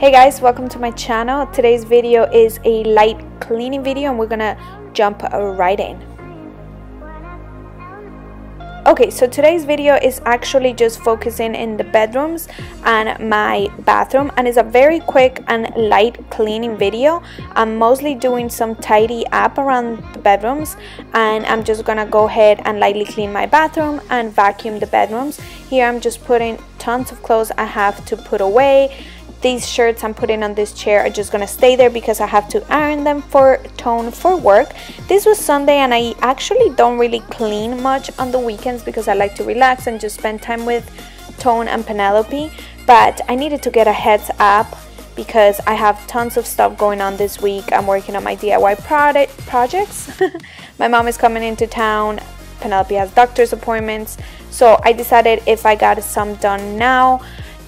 Hey guys, welcome to my channel. Today's video is a light cleaning video and we're gonna jump right in. Okay, so today's video is actually just focusing in the bedrooms and my bathroom and it's a very quick and light cleaning video. I'm mostly doing some tidy up around the bedrooms and I'm just gonna go ahead and lightly clean my bathroom and vacuum the bedrooms. Here I'm just putting tons of clothes I have to put away these shirts I'm putting on this chair are just gonna stay there because I have to iron them for Tone for work. This was Sunday and I actually don't really clean much on the weekends because I like to relax and just spend time with Tone and Penelope. But I needed to get a heads up because I have tons of stuff going on this week. I'm working on my DIY product projects. my mom is coming into town. Penelope has doctor's appointments. So I decided if I got some done now,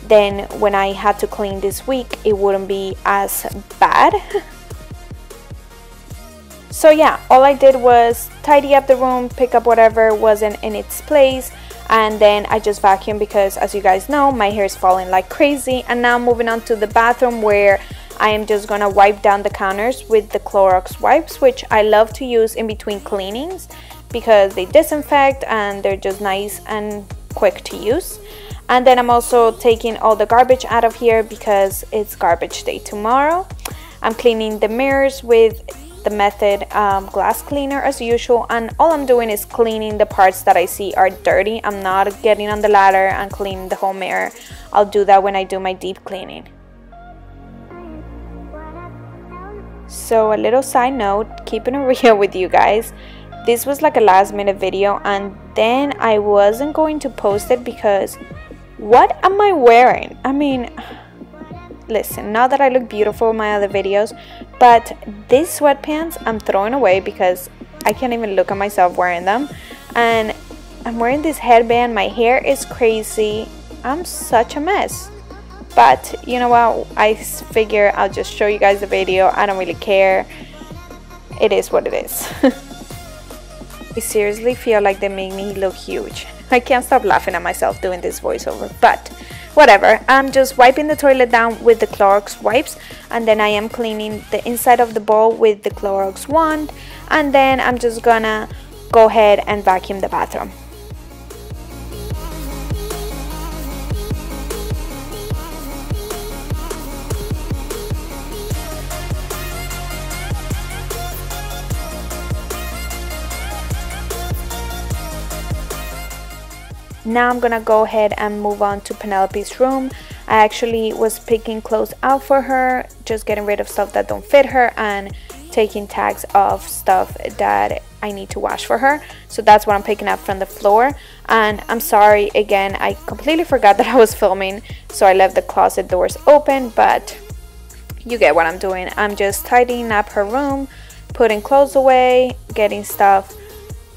then when I had to clean this week it wouldn't be as bad. So yeah all I did was tidy up the room pick up whatever wasn't in its place and then I just vacuum because as you guys know my hair is falling like crazy. And now moving on to the bathroom where I am just gonna wipe down the counters with the Clorox wipes which I love to use in between cleanings because they disinfect and they're just nice and quick to use and then I'm also taking all the garbage out of here because it's garbage day tomorrow. I'm cleaning the mirrors with the method um, glass cleaner as usual. And all I'm doing is cleaning the parts that I see are dirty. I'm not getting on the ladder and cleaning the whole mirror. I'll do that when I do my deep cleaning. So a little side note keeping it real with you guys this was like a last minute video and then I wasn't going to post it because what am I wearing? I mean, listen, not that I look beautiful in my other videos, but these sweatpants I'm throwing away because I can't even look at myself wearing them. And I'm wearing this headband, my hair is crazy. I'm such a mess. But you know what? I figure I'll just show you guys the video. I don't really care. It is what it is. I seriously feel like they make me look huge. I can't stop laughing at myself doing this voiceover, but whatever. I'm just wiping the toilet down with the Clorox wipes and then I am cleaning the inside of the bowl with the Clorox wand and then I'm just gonna go ahead and vacuum the bathroom. Now I'm gonna go ahead and move on to Penelope's room. I actually was picking clothes out for her just getting rid of stuff that don't fit her and taking tags of stuff that I need to wash for her. So that's what I'm picking up from the floor. And I'm sorry again I completely forgot that I was filming so I left the closet doors open but you get what I'm doing. I'm just tidying up her room putting clothes away getting stuff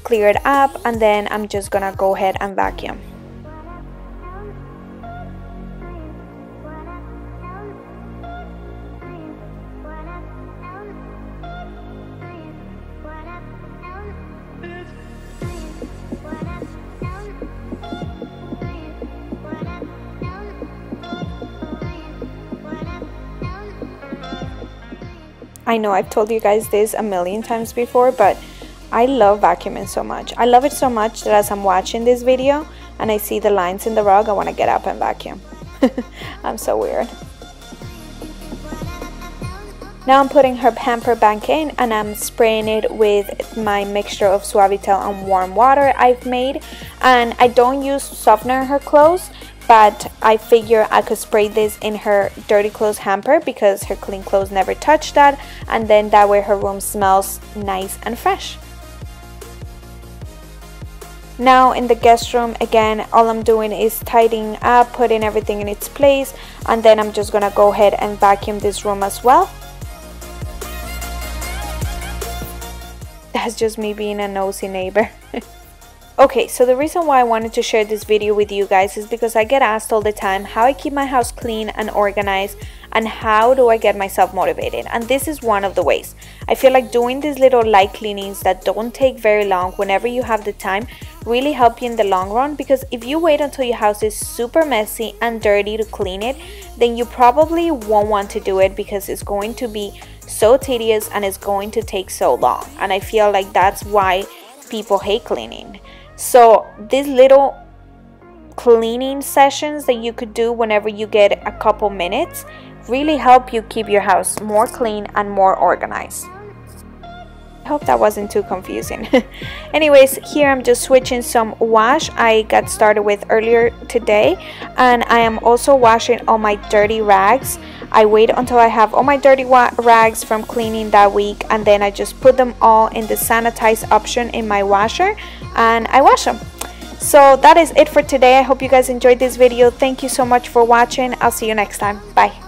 cleared up and then I'm just gonna go ahead and vacuum. I know I've told you guys this a million times before, but I love vacuuming so much. I love it so much that as I'm watching this video and I see the lines in the rug, I want to get up and vacuum. I'm so weird. Now I'm putting her pamper back in and I'm spraying it with my mixture of Suavitel and warm water I've made. And I don't use softener in her clothes, but I figure I could spray this in her dirty clothes hamper because her clean clothes never touch that. And then that way her room smells nice and fresh. Now in the guest room, again, all I'm doing is tidying up, putting everything in its place, and then I'm just gonna go ahead and vacuum this room as well. That's just me being a nosy neighbor. okay, so the reason why I wanted to share this video with you guys is because I get asked all the time how I keep my house clean and organized and how do I get myself motivated and this is one of the ways. I feel like doing these little light cleanings that don't take very long whenever you have the time really help you in the long run because if you wait until your house is super messy and dirty to clean it then you probably won't want to do it because it's going to be so tedious and it's going to take so long. And I feel like that's why people hate cleaning. So these little cleaning sessions that you could do whenever you get a couple minutes really help you keep your house more clean and more organized hope that wasn't too confusing. Anyways, here I'm just switching some wash I got started with earlier today and I am also washing all my dirty rags. I wait until I have all my dirty rags from cleaning that week and then I just put them all in the sanitize option in my washer and I wash them. So that is it for today. I hope you guys enjoyed this video. Thank you so much for watching. I'll see you next time. Bye.